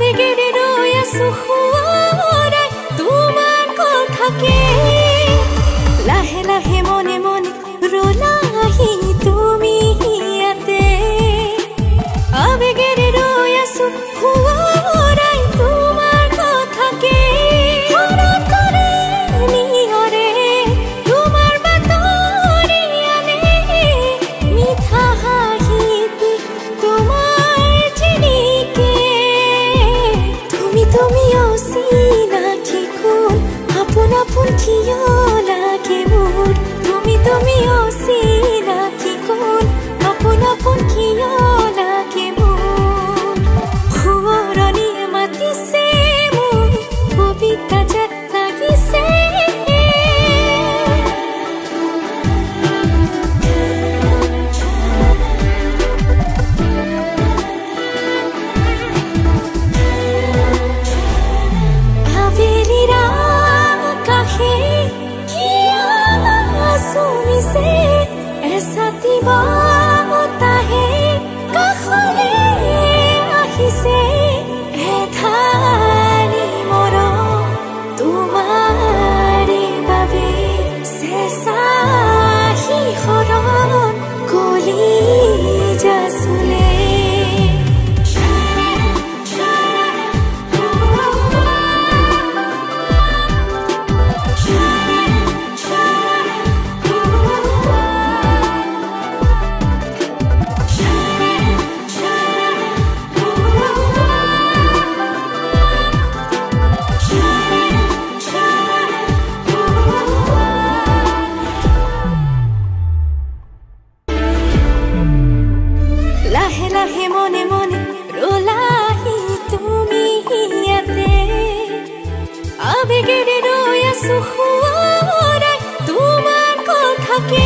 বেগেৰে ৰৈ আছো সোৱৰে তোমাৰ কথাকে আপোন আপুঠিয়া মোৰ তুমি তুমি অসীম লাহে মনে মনে ৰলাহি তুমি ইয়াতে আবেগেৰে ৰৈ আছো তোমাৰ কথাকে